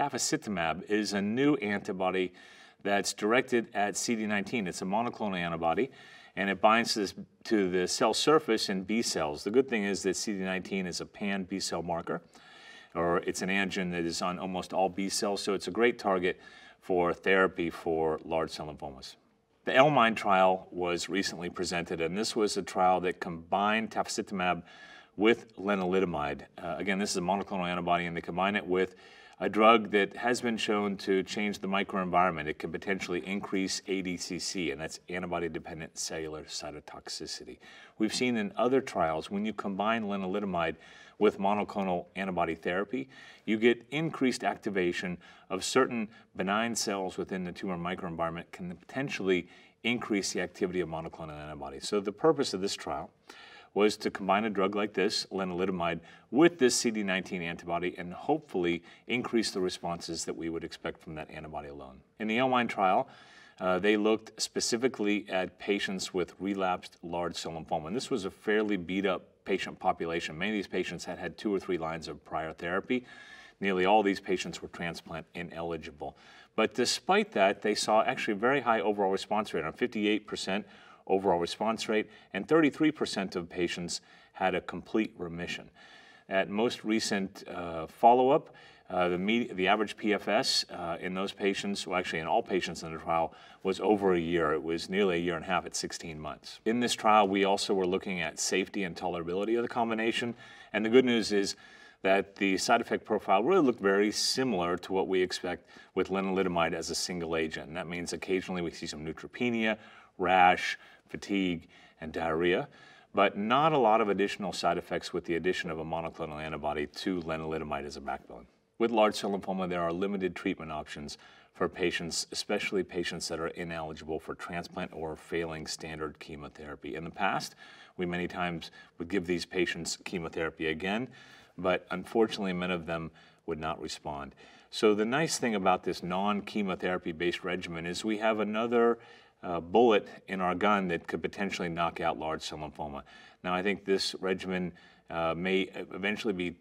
Tafasitamab is a new antibody that's directed at CD19. It's a monoclonal antibody, and it binds to, this, to the cell surface in B cells. The good thing is that CD19 is a pan B cell marker, or it's an antigen that is on almost all B cells, so it's a great target for therapy for large cell lymphomas. The L-MIND trial was recently presented, and this was a trial that combined tafasitamab with lenalidomide. Uh, again, this is a monoclonal antibody, and they combine it with a drug that has been shown to change the microenvironment. It can potentially increase ADCC, and that's antibody-dependent cellular cytotoxicity. We've seen in other trials, when you combine lenalidomide with monoclonal antibody therapy, you get increased activation of certain benign cells within the tumor microenvironment can potentially increase the activity of monoclonal antibodies. So the purpose of this trial was to combine a drug like this, lenalidomide, with this CD19 antibody and hopefully increase the responses that we would expect from that antibody alone. In the L-MIND trial, uh, they looked specifically at patients with relapsed large cell lymphoma. And this was a fairly beat up patient population. Many of these patients had had two or three lines of prior therapy. Nearly all these patients were transplant ineligible. But despite that, they saw actually a very high overall response rate on 58% overall response rate, and 33% of patients had a complete remission. At most recent uh, follow-up, uh, the, the, average PFS uh, in those patients, well, actually in all patients in the trial, was over a year. It was nearly a year and a half at 16 months. In this trial, we also were looking at safety and tolerability of the combination. And the good news is that the side effect profile really looked very similar to what we expect with lenalidomide as a single agent. And that means occasionally we see some neutropenia, rash, fatigue, and diarrhea, but not a lot of additional side effects with the addition of a monoclonal antibody to lenalidomide as a backbone. With large cell lymphoma, there are limited treatment options for patients, especially patients that are ineligible for transplant or failing standard chemotherapy. In the past, we many times would give these patients chemotherapy again, but unfortunately, many of them would not respond. So the nice thing about this non-chemotherapy based regimen is we have another bullet in our gun that could potentially knock out large cell lymphoma. Now, I think this regimen uh, may eventually be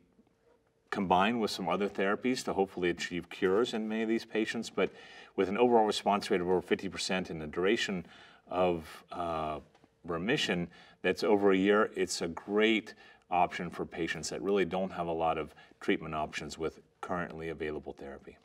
combined with some other therapies to hopefully achieve cures in many of these patients, but with an overall response rate of over 50% and a duration of uh, remission that's over a year, it's a great option for patients that really don't have a lot of treatment options with currently available therapy.